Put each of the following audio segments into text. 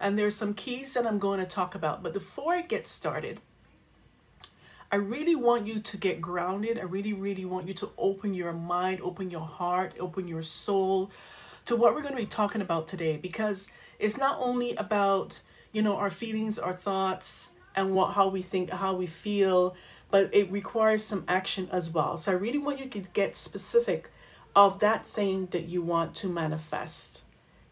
And there's some keys that I'm going to talk about. But before I get started, I really want you to get grounded. I really, really want you to open your mind, open your heart, open your soul to what we're going to be talking about today because it's not only about, you know, our feelings, our thoughts, and what how we think, how we feel, but it requires some action as well. So I really want you to get specific of that thing that you want to manifest.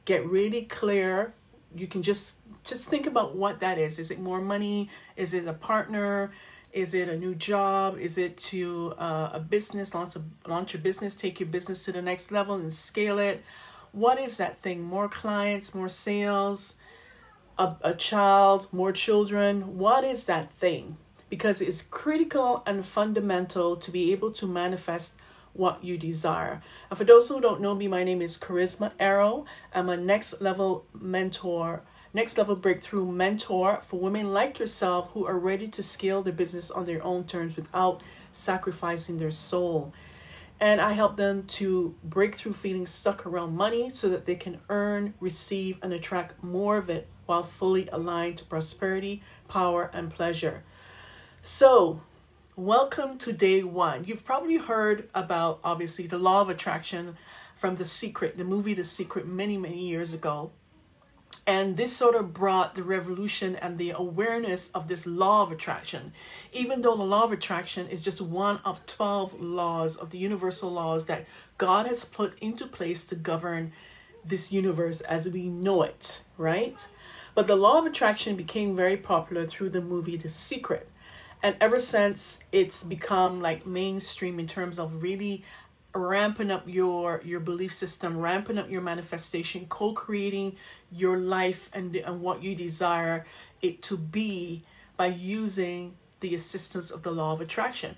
Get really clear. You can just just think about what that is. Is it more money? Is it a partner? Is it a new job? Is it to uh, a business, launch a, launch a business, take your business to the next level and scale it? What is that thing? More clients, more sales, a, a child, more children? What is that thing? Because it's critical and fundamental to be able to manifest what you desire. And for those who don't know me, my name is Kharisma Aro. I'm a next level mentor next level breakthrough mentor for women like yourself who are ready to scale their business on their own terms without sacrificing their soul. And I help them to break through feeling stuck around money so that they can earn, receive, and attract more of it while fully aligned to prosperity, power, and pleasure. So, welcome to day one. You've probably heard about, obviously, the law of attraction from The Secret, the movie The Secret, many, many years ago. And this sort of brought the revolution and the awareness of this law of attraction. Even though the law of attraction is just one of 12 laws of the universal laws that God has put into place to govern this universe as we know it, right? But the law of attraction became very popular through the movie The Secret. And ever since it's become like mainstream in terms of really ramping up your your belief system ramping up your manifestation co-creating your life and, and what you desire it to be by using the assistance of the law of attraction.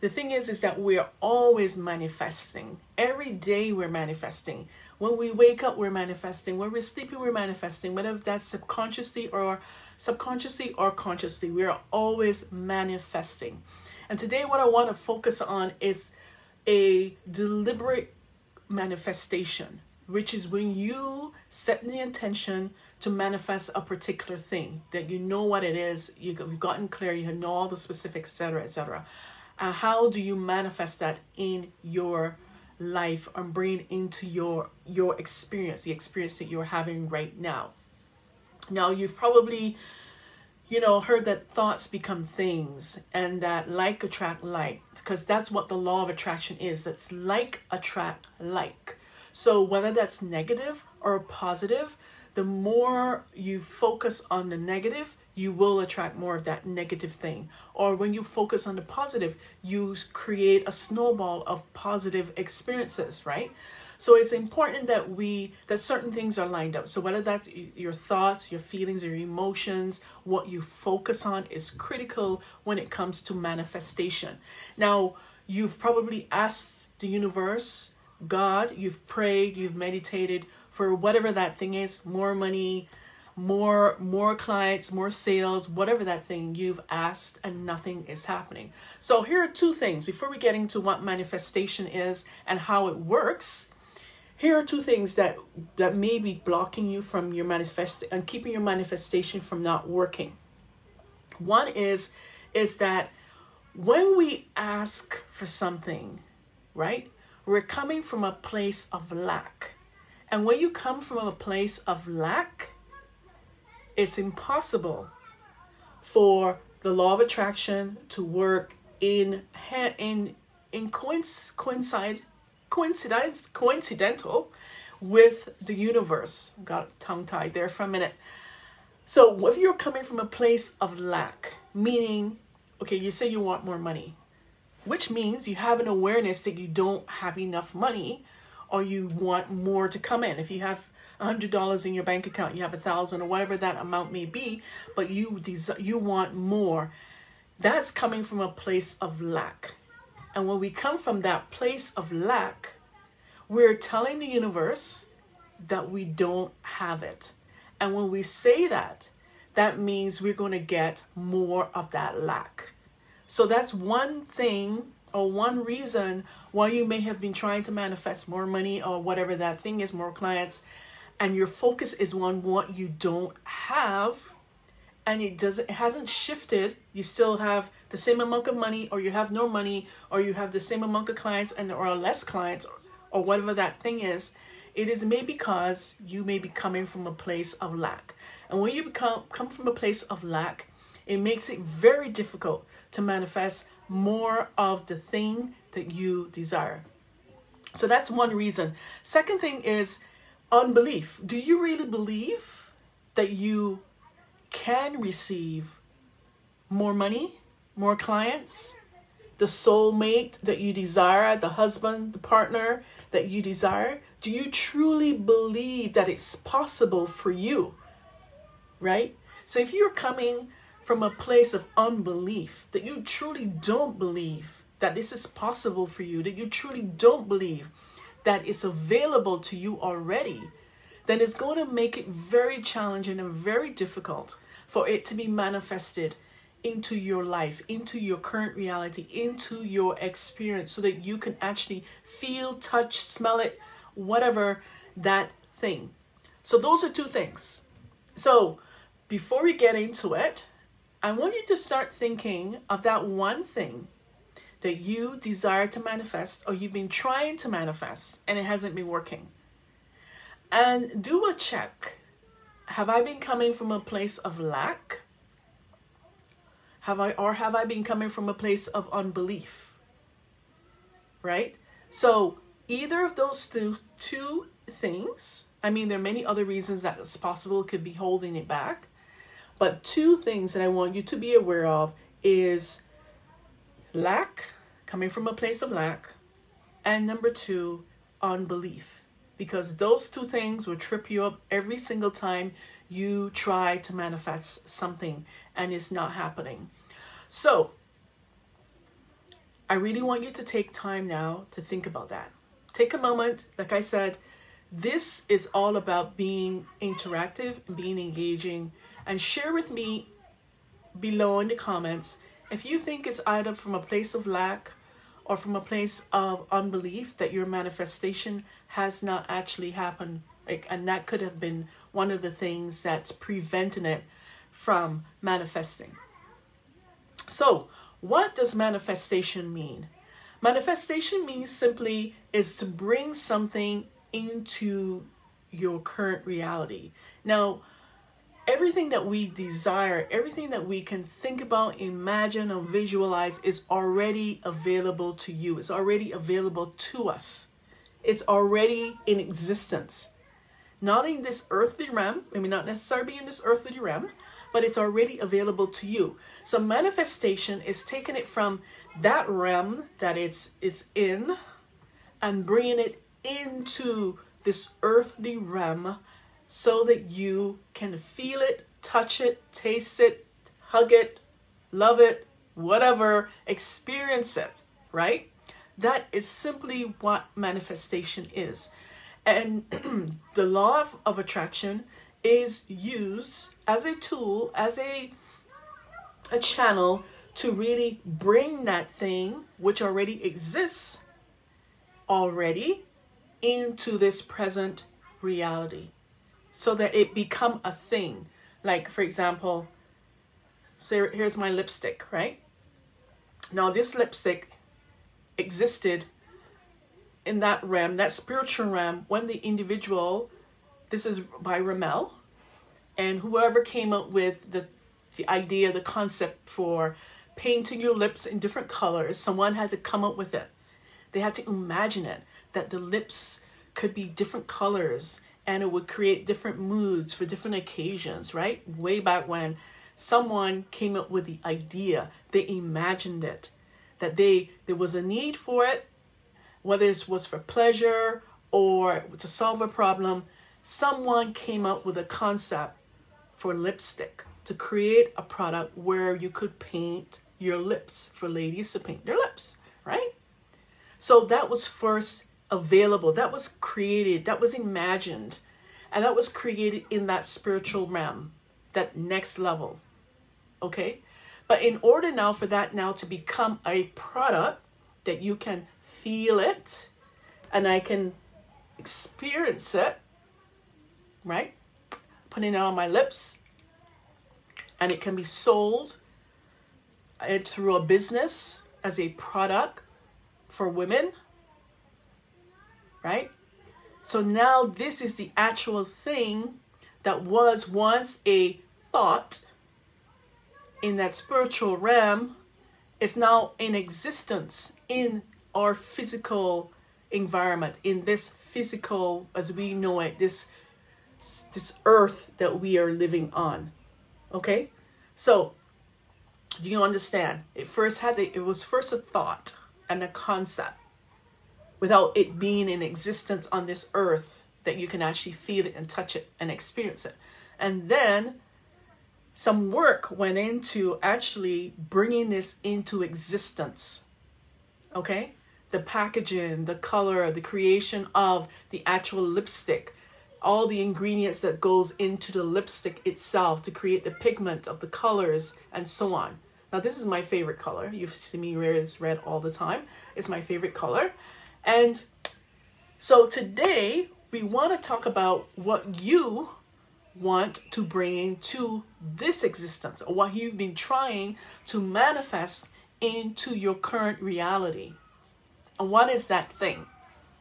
The thing is is that we're always manifesting. Every day we're manifesting. When we wake up we're manifesting. When we're sleeping we're manifesting whether that's subconsciously or subconsciously or consciously we're always manifesting and today what i want to focus on is a deliberate manifestation, which is when you set the intention to manifest a particular thing that you know what it is, you've gotten clear, you know all the specifics, etc., etc. Uh, how do you manifest that in your life and bring into your your experience, the experience that you're having right now? Now you've probably you know, heard that thoughts become things and that like attract like, because that's what the law of attraction is. That's like attract like. So whether that's negative or positive, the more you focus on the negative, you will attract more of that negative thing. Or when you focus on the positive, you create a snowball of positive experiences, right? So it's important that we that certain things are lined up. So whether that's your thoughts, your feelings, your emotions, what you focus on is critical when it comes to manifestation. Now, you've probably asked the universe, God, you've prayed, you've meditated for whatever that thing is, more money, more more clients more sales whatever that thing you've asked and nothing is happening so here are two things before we get into what manifestation is and how it works here are two things that that may be blocking you from your manifest and keeping your manifestation from not working. One is is that when we ask for something right we're coming from a place of lack. And when you come from a place of lack it's impossible for the law of attraction to work in in in coincide coincidence coincidental with the universe. Got tongue tied there for a minute. So if you're coming from a place of lack, meaning, okay, you say you want more money, which means you have an awareness that you don't have enough money or you want more to come in. If you have $100 in your bank account, you have a thousand or whatever that amount may be, but you des- you want more. That's coming from a place of lack. And when we come from that place of lack, we're telling the universe that we don't have it. And when we say that, that means we're going to get more of that lack. So that's one thing or one reason why you may have been trying to manifest more money or whatever that thing is, more clients, and your focus is on what you don't have and it doesn't it hasn't shifted you still have the same amount of money or you have no money or you have the same amount of clients and or less clients or, or whatever that thing is it is maybe because you may be coming from a place of lack. And when you become come from a place of lack it makes it very difficult to manifest more of the thing that you desire. So that's one reason. Second thing is unbelief. Do you really believe that you can receive more money, more clients, the soulmate that you desire, the husband, the partner that you desire? Do you truly believe that it's possible for you? Right? So if you're coming from a place of unbelief, that you truly don't believe that this is possible for you, that you truly don't believe that it's available to you already, then it's going to make it very challenging and very difficult for it to be manifested into your life, into your current reality, into your experience, so that you can actually feel, touch, smell it, whatever that thing. So, those are two things. So, before we get into it, I want you to start thinking of that one thing that you desire to manifest or you've been trying to manifest and it hasn't been working and do a check. Have I been coming from a place of lack? Have I or have I been coming from a place of unbelief? Right? So either of those two, two things, I mean there are many other reasons that it's possible could be holding it back, but two things that I want you to be aware of is lack, coming from a place of lack, and number two, unbelief because those two things will trip you up every single time you try to manifest something and it's not happening. So, I really want you to take time now to think about that. Take a moment, like I said, this is all about being interactive and being engaging and share with me below in the comments if you think it's either from a place of lack or from a place of unbelief that your manifestation has not actually happened. Like, and that could have been one of the things that's preventing it from manifesting. So, what does manifestation mean? Manifestation means simply is to bring something into your current reality. Now, everything that we desire, everything that we can think about, imagine, or visualize is already available to you. It's already available to us. It's already in existence. Not in this earthly realm, maybe not necessarily in this earthly realm, but it's already available to you. So manifestation is taking it from that realm that it's it's in and bringing it into this earthly realm so that you can feel it, touch it, taste it, hug it, love it, whatever, experience it, right? That is simply what manifestation is. And the law of, of attraction is used as a tool, as a a channel to really bring that thing which already exists already into this present reality. So that it become a thing. Like for example so here's my lipstick right? Now this lipstick existed in that realm, that spiritual realm, when the individual, this is by Rimmel, and whoever came up with the the idea, the concept for painting your lips in different colors, someone had to come up with it. They had to imagine it, that the lips could be different colors and it would create different moods for different occasions, right? Way back when someone came up with the idea, they imagined it that they there was a need for it, whether it was for pleasure or to solve a problem, someone came up with a concept for lipstick to create a product where you could paint your lips for ladies to paint their lips, right? So that was first available, that was created, that was imagined, and that was created in that spiritual realm, that next level. Okay? But in order now for that now to become a product that you can feel it and I can experience it, right? Putting it on my lips. And it can be sold through a business as a product for women, right? So now this is the actual thing that was once a thought in that spiritual realm is now in existence in our physical environment in this physical as we know it this this earth that we are living on. Okay? So do you understand? It first had it was first a thought and a concept without it being in existence on this earth that you can actually feel it and touch it and experience it. And then some work went into actually bringing this into existence. Okay? The packaging, the color, the creation of the actual lipstick, all the ingredients that goes into the lipstick itself to create the pigment of the colors and so on. Now this is my favorite color. You've seen me wear this red all the time. It's my favorite color. And so today we want to talk about what you want to bring into this existence or what you've been trying to manifest into your current reality. And what is that thing?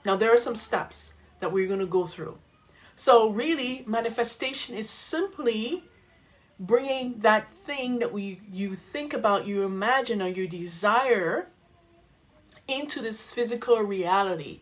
Now, there are some steps that we're going to go through. So, really, manifestation is simply bringing that thing that we, you think about, you imagine, or you desire into this physical reality,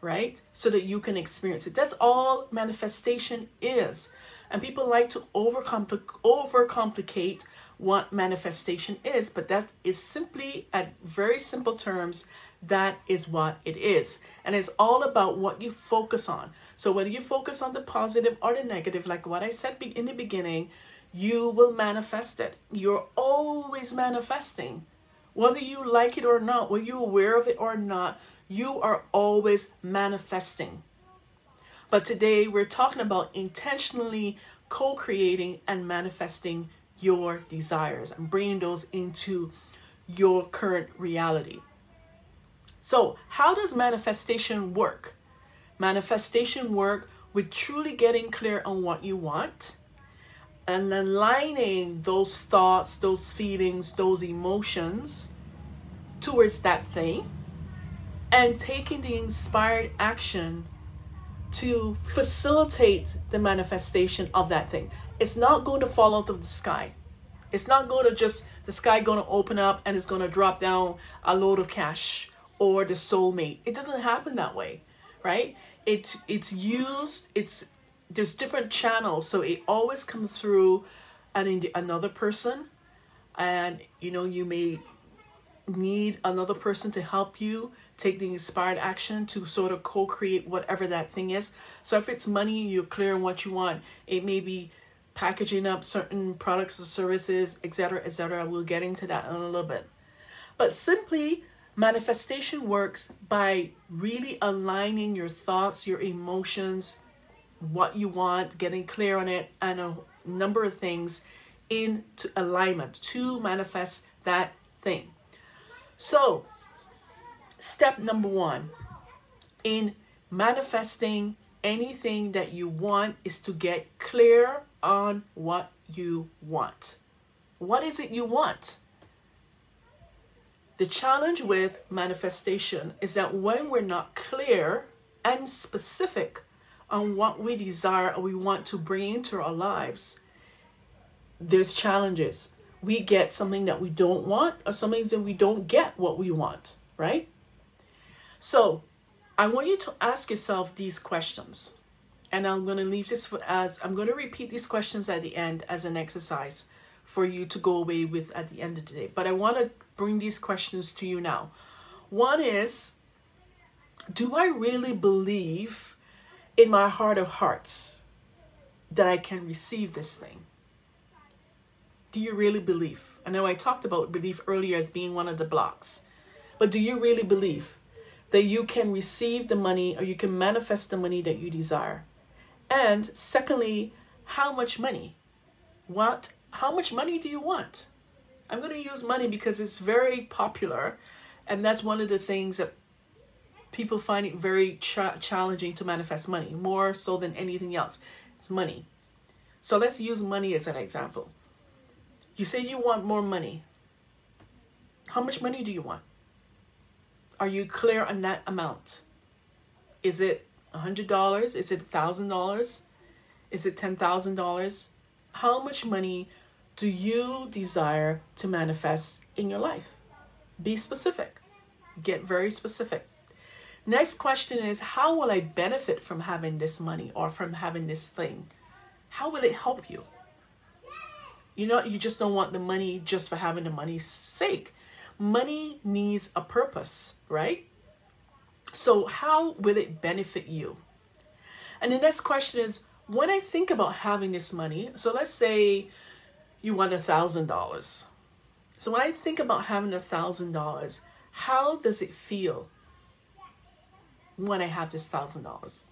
right? So that you can experience it. That's all manifestation is. And people like to overcomplicate, overcomplicate what manifestation is, but that is simply, at very simple terms, that is what it is. And it's all about what you focus on. So whether you focus on the positive or the negative, like what I said in the beginning, you will manifest it. You're always manifesting. Whether you like it or not, whether you're aware of it or not, you are always manifesting. But today we're talking about intentionally co creating and manifesting your desires and bringing those into your current reality. So, how does manifestation work? Manifestation work with truly getting clear on what you want and aligning those thoughts, those feelings, those emotions towards that thing and taking the inspired action to facilitate the manifestation of that thing. It's not going to fall out of the sky. It's not going to just the sky going to open up and it's going to drop down a load of cash or the soulmate. It doesn't happen that way, right? It's it's used. It's there's different channels, so it always comes through an another person, and you know you may need another person to help you take the inspired action to sort of co-create whatever that thing is. So if it's money, you're clear on what you want. It may be packaging up certain products or services, etc., etc. We'll get into that in a little bit. But simply Manifestation works by really aligning your thoughts, your emotions, what you want, getting clear on it, and a number of things into alignment to manifest that thing. So, step number one in manifesting anything that you want is to get clear on what you want. What is it you want? The challenge with manifestation is that when we're not clear and specific on what we desire or we want to bring into our lives, there's challenges. We get something that we don't want, or something that we don't get what we want, right? So, I want you to ask yourself these questions. And I'm going to leave this as I'm going to repeat these questions at the end as an exercise for you to go away with at the end of the day. But I want to bring these questions to you now. One is Do I really believe in my heart of hearts that I can receive this thing? Do you really believe? I know I talked about belief earlier as being one of the blocks, but do you really believe that you can receive the money or you can manifest the money that you desire? And secondly, how much money? What how much money do you want? I'm going to use money because it's very popular. And that's one of the things that people find it very ch- challenging to manifest money, more so than anything else. It's money. So let's use money as an example. You say you want more money. How much money do you want? Are you clear on that amount? Is it $100? Is it $1,000? Is it $10,000? How much money do you desire to manifest in your life? Be specific. Get very specific. Next question is How will I benefit from having this money or from having this thing? How will it help you? You know, you just don't want the money just for having the money's sake. Money needs a purpose, right? So, how will it benefit you? And the next question is when I think about having this money, so let's say you want a thousand dollars. So when I think about having a thousand dollars, how does it feel when I have this thousand dollars?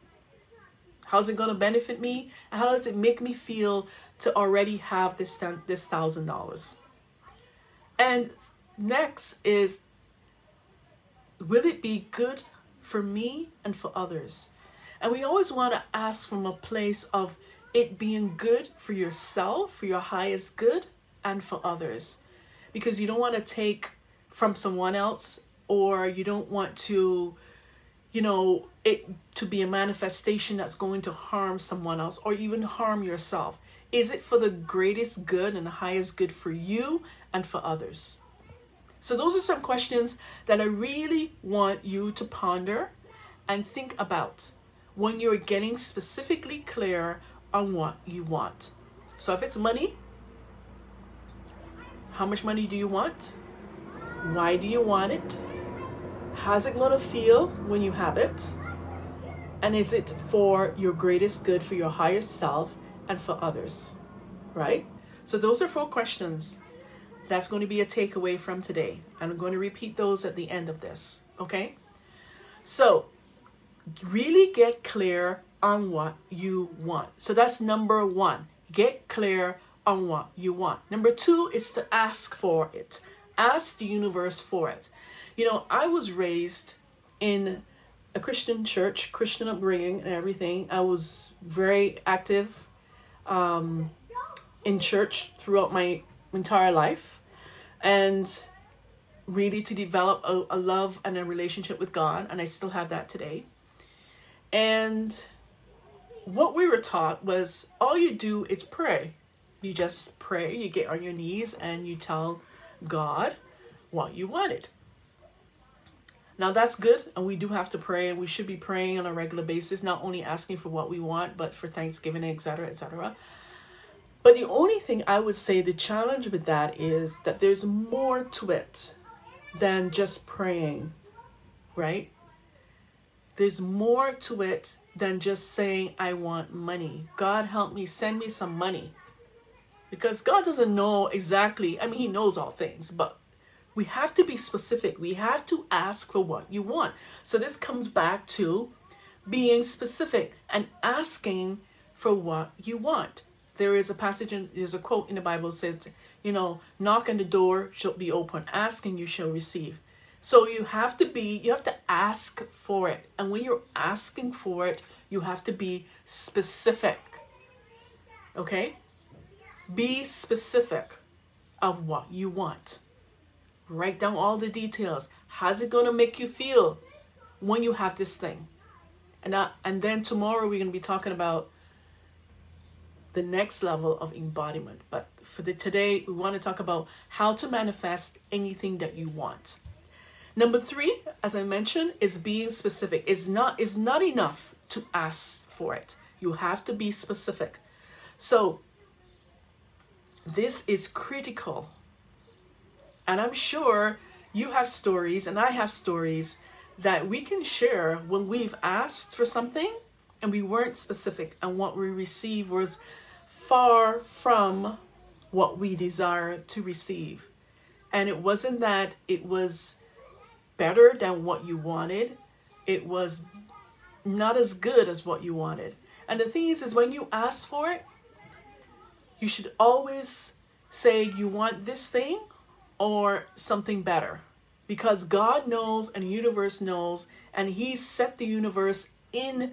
How's it going to benefit me? How does it make me feel to already have this this thousand dollars? And next is, will it be good for me and for others? And we always want to ask from a place of it being good for yourself, for your highest good, and for others. Because you don't want to take from someone else or you don't want to you know, it to be a manifestation that's going to harm someone else or even harm yourself? Is it for the greatest good and the highest good for you and for others? So, those are some questions that I really want you to ponder and think about when you're getting specifically clear on what you want. So, if it's money, how much money do you want? Why do you want it? How's it going to feel when you have it? And is it for your greatest good, for your higher self, and for others? Right? So, those are four questions. That's going to be a takeaway from today. I'm going to repeat those at the end of this. Okay? So, really get clear on what you want. So, that's number one. Get clear on what you want. Number two is to ask for it. Ask the universe for it. You know, I was raised in a Christian church, Christian upbringing, and everything. I was very active um, in church throughout my entire life, and really to develop a, a love and a relationship with God, and I still have that today. And what we were taught was all you do is pray. You just pray, you get on your knees, and you tell God what you wanted. Now that's good, and we do have to pray, and we should be praying on a regular basis, not only asking for what we want, but for Thanksgiving, etc., etc. But the only thing I would say the challenge with that is that there's more to it than just praying, right? There's more to it than just saying, I want money. God help me, send me some money. Because God doesn't know exactly, I mean, He knows all things, but we have to be specific. We have to ask for what you want. So this comes back to being specific and asking for what you want. There is a passage in there's a quote in the Bible says, you know, knock and the door shall be open, ask and you shall receive. So you have to be you have to ask for it. And when you're asking for it, you have to be specific. Okay? Be specific of what you want. Write down all the details. How's it going to make you feel when you have this thing? And, uh, and then tomorrow we're going to be talking about the next level of embodiment. But for the today, we want to talk about how to manifest anything that you want. Number three, as I mentioned, is being specific. It's not, it's not enough to ask for it. You have to be specific. So this is critical and I'm sure you have stories and I have stories that we can share when we've asked for something and we weren't specific and what we received was far from what we desire to receive. And it wasn't that it was better than what you wanted, it was not as good as what you wanted. And the thing is, is when you ask for it, you should always say you want this thing or something better because God knows and the universe knows and he set the universe in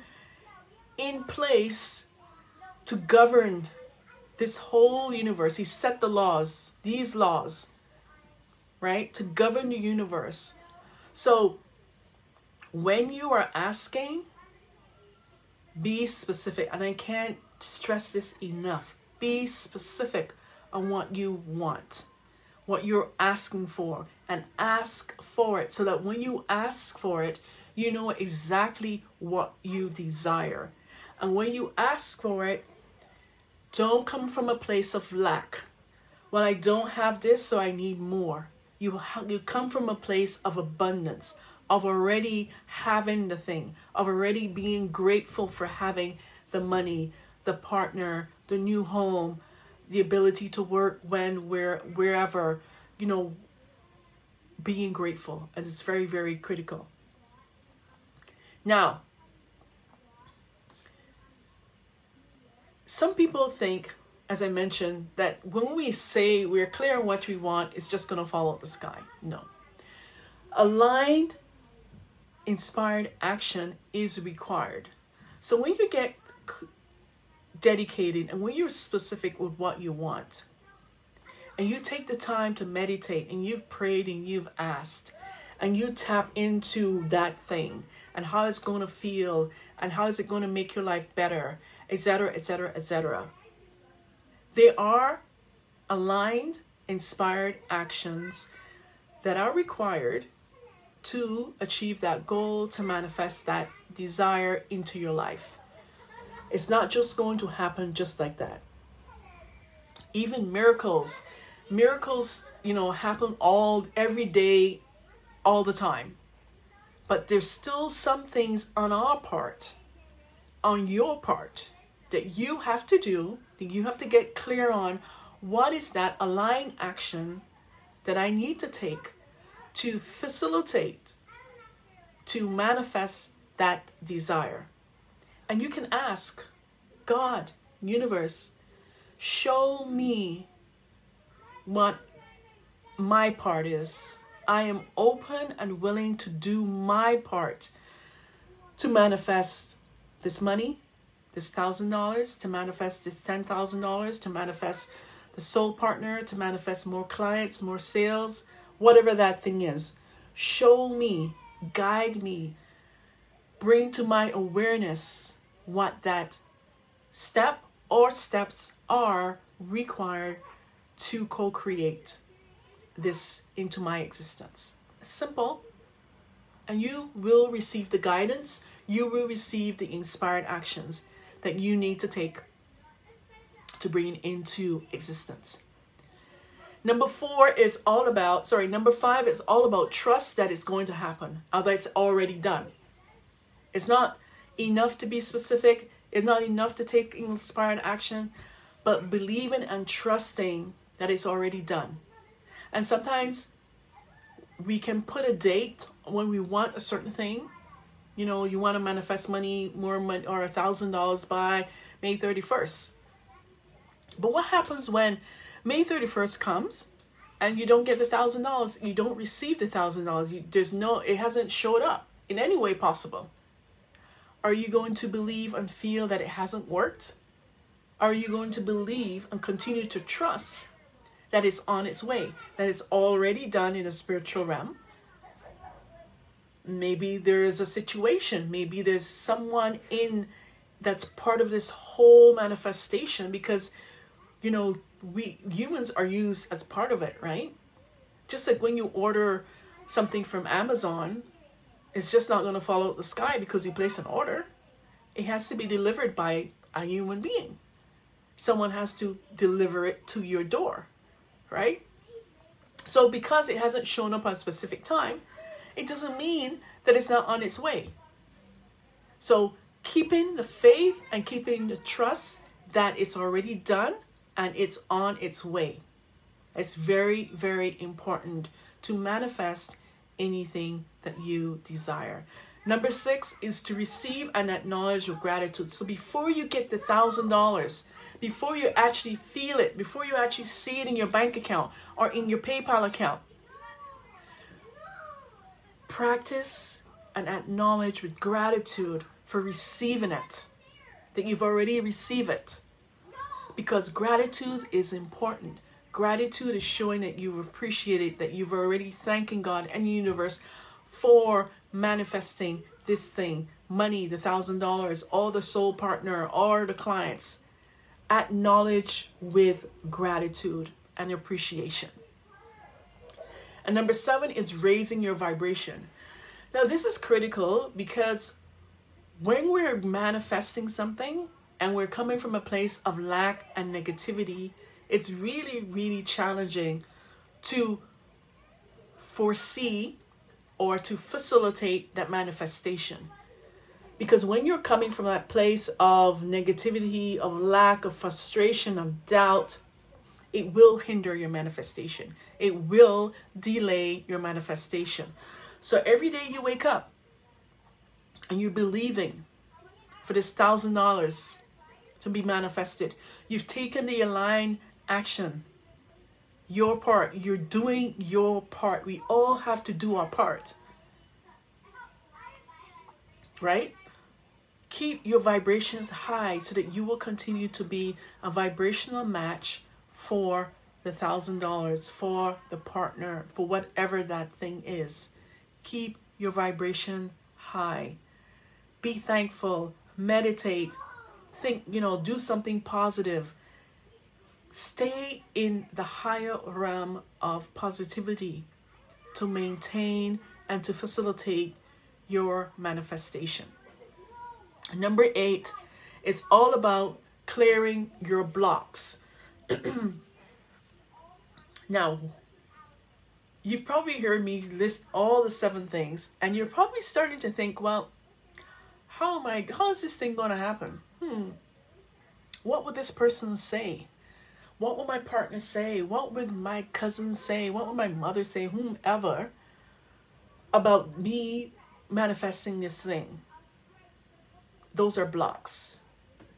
in place to govern this whole universe. He set the laws, these laws, right? To govern the universe. So when you are asking, be specific. And I can't stress this enough. Be specific on what you want, what you're asking for, and ask for it so that when you ask for it, you know exactly what you desire. And when you ask for it, don't come from a place of lack. Well, I don't have this, so I need more. You, you come from a place of abundance, of already having the thing, of already being grateful for having the money, the partner, the new home, the ability to work when, where, wherever, you know, being grateful. And it's very, very critical. Now, some people think, as I mentioned, that when we say we're clear on what we want, it's just going to fall out the sky. No. Aligned, inspired action is required. So when you get dedicated and when you're specific with what you want, and you take the time to meditate and you've prayed and you've asked, and you tap into that thing and how it's going to feel and how is it going to make your life better etc., etc., etc. They are aligned, inspired actions that are required to achieve that goal, to manifest that desire into your life. It's not just going to happen just like that. Even miracles, miracles, you know, happen all every day, all the time. But there's still some things on our part, on your part, that you have to do, that you have to get clear on what is that aligned action that I need to take to facilitate, to manifest that desire. And you can ask God, universe, show me what my part is. I am open and willing to do my part to manifest this money, this thousand dollars, to manifest this ten thousand dollars, to manifest the soul partner, to manifest more clients, more sales, whatever that thing is. Show me, guide me, bring to my awareness what that step or steps are required to co create this into my existence. Simple. And you will receive the guidance, you will receive the inspired actions that you need to take to bring into existence. Number four is all about, sorry, number five is all about trust that it's going to happen, uh, although it's already done. It's not enough to be specific, it's not enough to take inspired action, but believing and trusting that it's already done. And sometimes we can put a date when we want a certain thing, you know, you want to manifest money, more money, or a thousand dollars by May 31st. But what happens when May 31st comes and you don't get the thousand dollars, you don't receive the thousand dollars, there's no, it hasn't showed up in any way possible. Are you going to believe and feel that it hasn't worked? Are you going to believe and continue to trust that it's on its way, that it's already done in a spiritual realm? Maybe there is a situation. Maybe there's someone in that's part of this whole manifestation because you know we humans are used as part of it right? Just like when you order something from amazon it's just not going to fall out the sky because you place an order. It has to be delivered by a human being. Someone has to deliver it to your door right? So because it hasn't shown up on a specific time it doesn't mean that it's not on its way. So, keeping the faith and keeping the trust that it's already done and it's on its way. It's very, very important to manifest anything that you desire. Number six is to receive and acknowledge your gratitude. So before you get the thousand dollars, before you actually feel it, before you actually see it in your bank account or in your PayPal account, practice and acknowledge with gratitude for receiving it, that you've already received it. Because gratitude is important. Gratitude is showing that you appreciate it, that you've already thanking God and the universe for manifesting this thing money, the thousand dollars, or the soul partner, or the clients. Acknowledge with gratitude and appreciation. And number seven is raising your vibration. Now, this is critical because when we're manifesting something and we're coming from a place of lack and negativity, it's really, really challenging to foresee or to facilitate that manifestation. Because when you're coming from that place of negativity, of lack, of frustration, of doubt, it will hinder your manifestation. It will delay your manifestation. So every day you wake up and you're believing for this thousand dollars to be manifested, you've taken the aligned action. Your part. You're doing your part. We all have to do our part. Right? Keep your vibrations high so that you will continue to be a vibrational match for the thousand dollars, for the partner, for whatever that thing is. Keep your vibration high. Be thankful, meditate, think, you know, do something positive. Stay in the higher realm of positivity to maintain and to facilitate your manifestation. Number eight is all about clearing your blocks. now, you've probably heard me list all the seven things, and you're probably starting to think, well, how am I, how is this thing going to happen? Hmm. What would this person say? What would my partner say? What would my cousin say? What would my mother say? Whomever about me manifesting this thing those are blocks.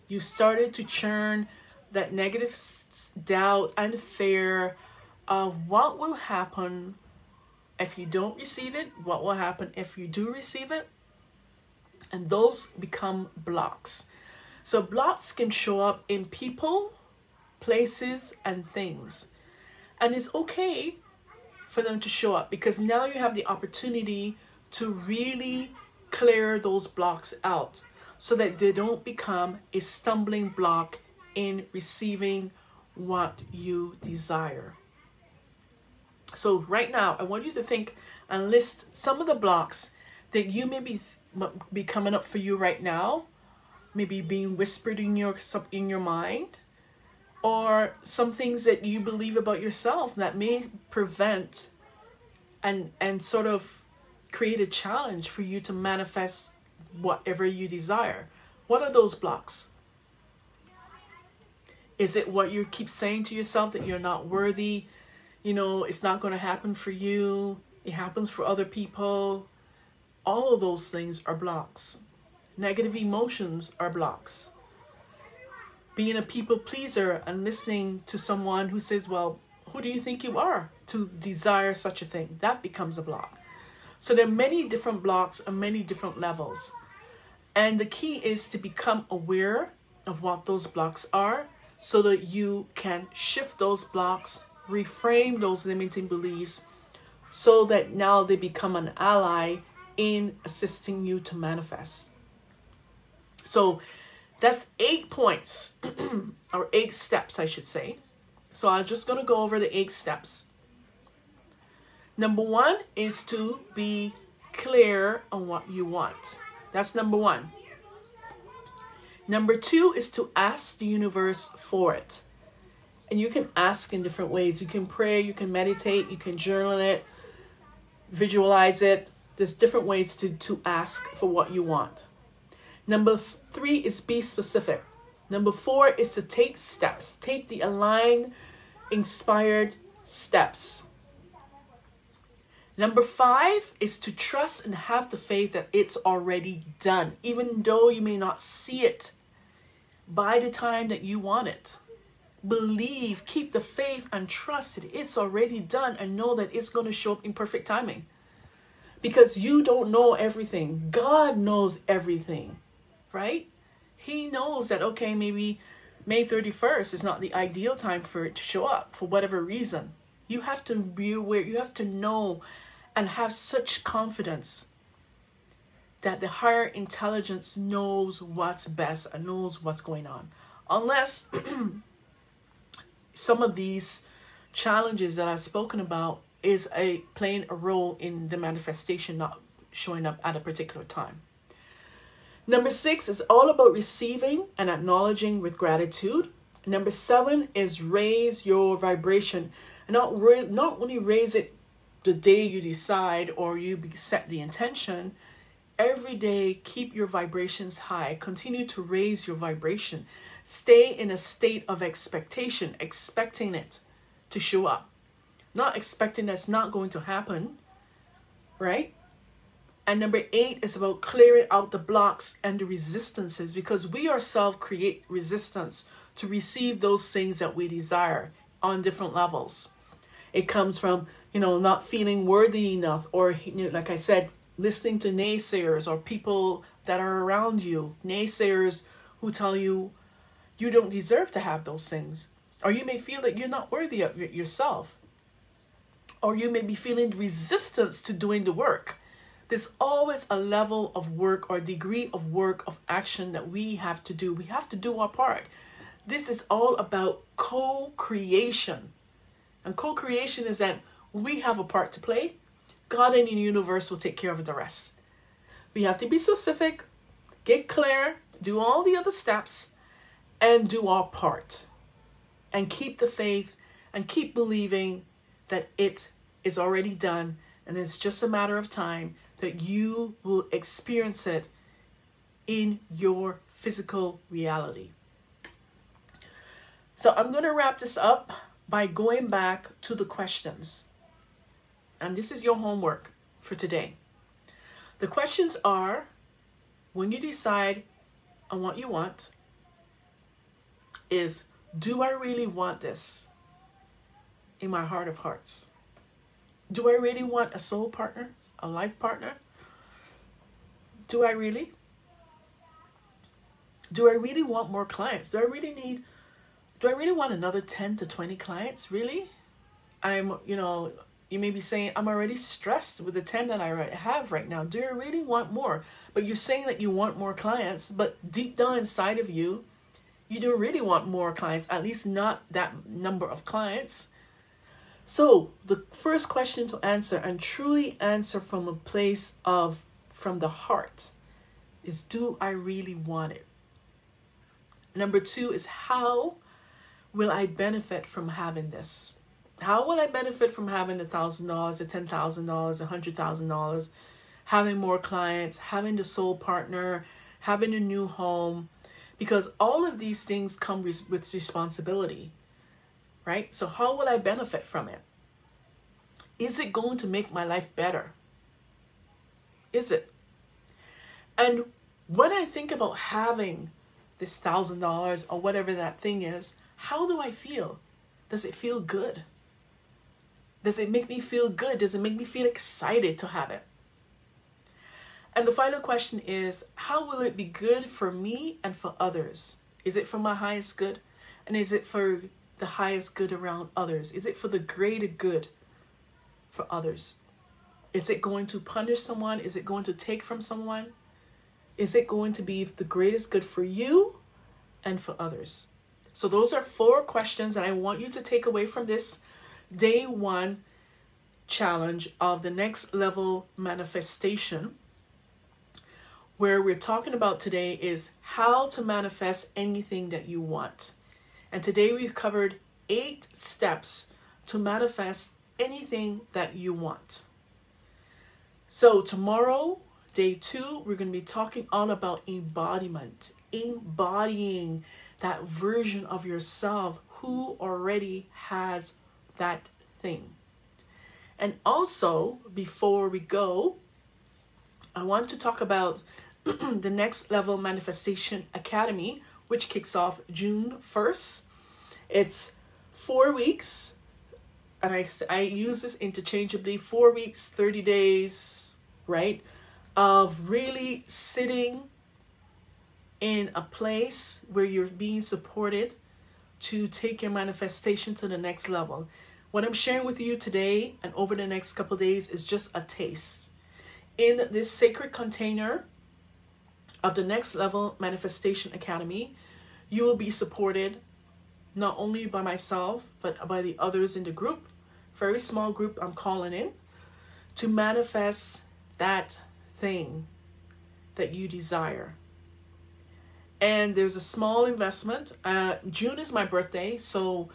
You started to churn that negative doubt and fear of what will happen if you don't receive it, what will happen if you do receive it. And those become blocks. So, blocks can show up in people, places, and things. And it's okay for them to show up because now you have the opportunity to really clear those blocks out so that they don't become a stumbling block in receiving what you desire. So, right now, I want you to think and list some of the blocks that you may be, be coming up for you right now, maybe being whispered in your in your mind, or some things that you believe about yourself that may prevent and and sort of create a challenge for you to manifest whatever you desire. What are those blocks? Is it what you keep saying to yourself that you're not worthy? You know, it's not going to happen for you. It happens for other people. All of those things are blocks. Negative emotions are blocks. Being a people pleaser and listening to someone who says, Well, who do you think you are to desire such a thing? That becomes a block. So there are many different blocks and many different levels. And the key is to become aware of what those blocks are so that you can shift those blocks, reframe those limiting beliefs so that now they become an ally in assisting you to manifest. So that's eight points or eight steps, I should say. So I'm just going to go over the eight steps. Number one is to be clear on what you want. That's number one. Number two is to ask the universe for it. And you can ask in different ways. You can pray, you can meditate, you can journal it, visualize it. There's different ways to, to ask for what you want. Number three is be specific. Number four is to take steps. Take the aligned, inspired steps. Number five is to trust and have the faith that it's already done, even though you may not see it by the time that you want it. Believe, keep the faith, and trust it. it's already done and know that it's going to show up in perfect timing. because you don't know everything. God knows everything, right? He knows that, okay, maybe May 31st is not the ideal time for it to show up for whatever reason. You have to be aware, you have to know and have such confidence that the higher intelligence knows what's best and knows what's going on. Unless some of these challenges that I've spoken about is a playing a role in the manifestation not showing up at a particular time. Number six is all about receiving and acknowledging with gratitude. Number seven is raise your vibration. And not, not only raise it the day you decide or you set the intention, every day keep your vibrations high. Continue to raise your vibration. Stay in a state of expectation, expecting it to show up. Not expecting that's not going to happen, right? And number eight is about clearing out the blocks and the resistances because we ourselves create resistance to receive those things that we desire on different levels. It comes from, you know, not feeling worthy enough, or, you know, like I said, listening to naysayers or people that are around you, naysayers who tell you you don't deserve to have those things. Or you may feel that you're not worthy of it yourself. Or you may be feeling resistance to doing the work. There's always a level of work or degree of work of action that we have to do. We have to do our part. This is all about co creation. And co creation is that we have a part to play. God and the universe will take care of the rest. We have to be specific, get clear, do all the other steps, and do our part. And keep the faith and keep believing that it is already done and it's just a matter of time that you will experience it in your physical reality. So I'm going to wrap this up by going back to the questions. And this is your homework for today. The questions are when you decide on what you want, is do I really want this in my heart of hearts? Do I really want a soul partner, a life partner? Do I really? Do I really want more clients? Do I really need, do I really want another 10 to 20 clients? Really? I'm, you know, you may be saying, I'm already stressed with the 10 that I have right now. Do you really want more? But you're saying that you want more clients, but deep down inside of you, you don't really want more clients, at least not that number of clients. So, the first question to answer and truly answer from a place of from the heart is do I really want it? Number 2 is how will I benefit from having this? How will I benefit from having a thousand dollars, a ten thousand dollars, a hundred thousand dollars, having more clients, having the soul partner, having a new home? Because all of these things come res- with responsibility, right? So, how will I benefit from it? Is it going to make my life better? Is it? And when I think about having this thousand dollars or whatever that thing is, how do I feel? Does it feel good? Does it make me feel good? Does it make me feel excited to have it? And the final question is how will it be good for me and for others? Is it for my highest good? And is it for the highest good around others? Is it for the greater good for others? Is it going to punish someone? Is it going to take from someone? Is it going to be the greatest good for you and for others? So, those are four questions that I want you to take away from this day one challenge of the next level manifestation. Where we're talking about today is how to manifest anything that you want. And today we've covered eight steps to manifest anything that you want. So, tomorrow, day two, we're going to be talking all about embodiment, embodying that version of yourself who already has that thing. And also, before we go, I want to talk about the Next Level Manifestation Academy, which kicks off June 1st. It's four weeks, and I, I use this interchangeably four weeks, 30 days, right? Of really sitting in a place where you're being supported to take your manifestation to the next level. What I'm sharing with you today and over the next couple days is just a taste. In this sacred container of the Next Level Manifestation Academy, you will be supported not only by myself, but by the others in the group. Very small group I'm calling in to manifest that thing that you desire. And there's a small investment. Uh, June is my birthday, so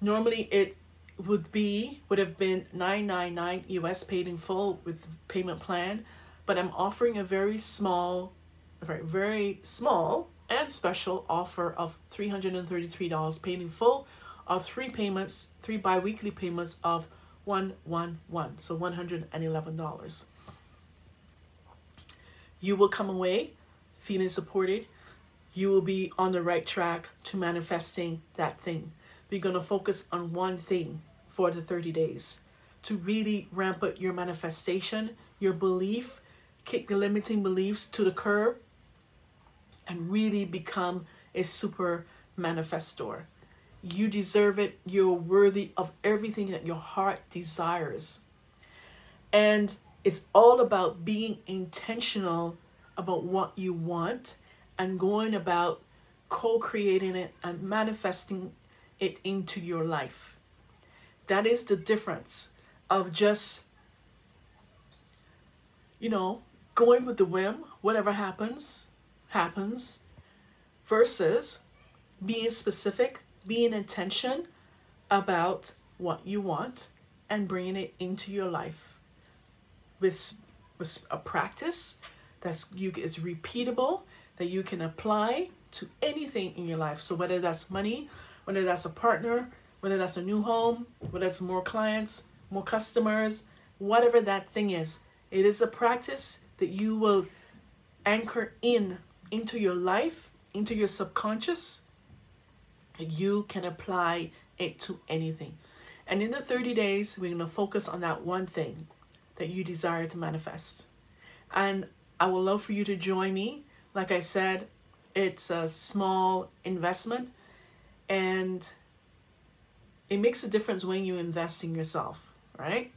normally it would be would have been 999 US paid in full with payment plan, but I'm offering a very small, very very small and special offer of $333 paid in full of three payments, three bi-weekly payments of 111, so $111. You will come away feeling supported. You will be on the right track to manifesting that thing. You're going to focus on one thing for the 30 days to really ramp up your manifestation, your belief, kick the limiting beliefs to the curb, and really become a super manifestor. You deserve it. You're worthy of everything that your heart desires. And it's all about being intentional about what you want and going about co creating it and manifesting it into your life. That is the difference of just, you know, going with the whim, whatever happens, happens versus being specific, being intention about what you want and bringing it into your life with, with a practice that's you is repeatable that you can apply to anything in your life. So whether that's money, whether that's a partner, whether that's a new home, whether it's more clients, more customers, whatever that thing is, it is a practice that you will anchor in into your life, into your subconscious, you can apply it to anything. And in the 30 days, we're going to focus on that one thing that you desire to manifest. And I would love for you to join me. Like I said, it's a small investment and it makes a difference when you invest in yourself, right?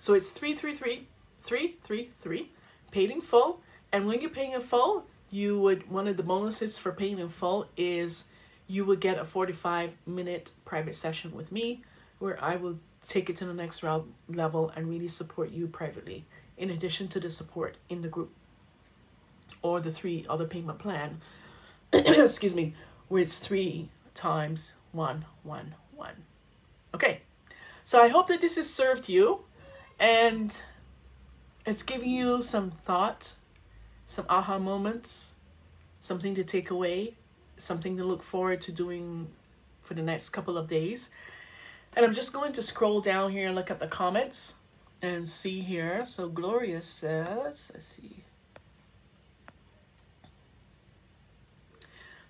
So it's 333 333 paid in full. And when you're paying in full, you would one of the bonuses for paying in full is you would get a 45 minute private session with me where I will take it to the next level and really support you privately in addition to the support in the group or the three other payment plan excuse me where it's three times one one one okay so i hope that this has served you and it's giving you some thought some aha moments, something to take away, something to look forward to doing for the next couple of days. And I'm just going to scroll down here and look at the comments and see here. So Gloria says, let's see.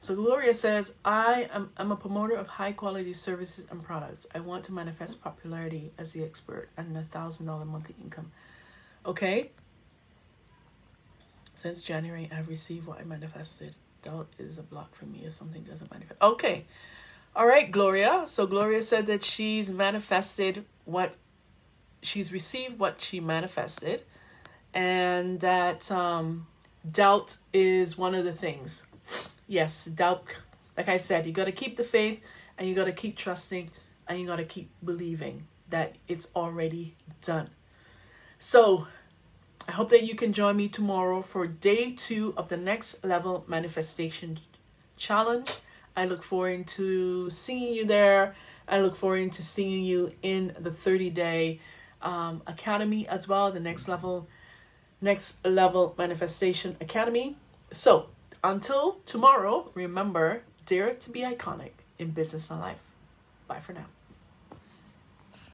So Gloria says, I am I'm a promoter of high quality services and products. I want to manifest popularity as the expert and a thousand dollar monthly income. Okay. Since January, I've received what I manifested. Doubt is a block for me if something doesn't manifest. Okay. All right, Gloria. So Gloria said that she's manifested what she's received what she manifested and that um, doubt is one of the things. Yes, doubt like I said, you got to keep the faith and you got to keep trusting and you got to keep believing that it's already done. So, I hope that you can join me tomorrow for day two of the next level manifestation challenge. I look forward to seeing you there. I look forward to seeing you in the 30 day um, academy as well, the next level, next level manifestation academy. So until tomorrow, remember, dare to be iconic in business and life. Bye for now.